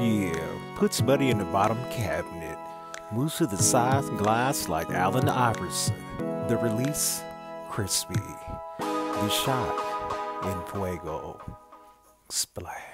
Yeah, puts Buddy in the bottom cabinet, moves to the side glass like Allen Iverson. The release, crispy. The shot, in fuego. Splash.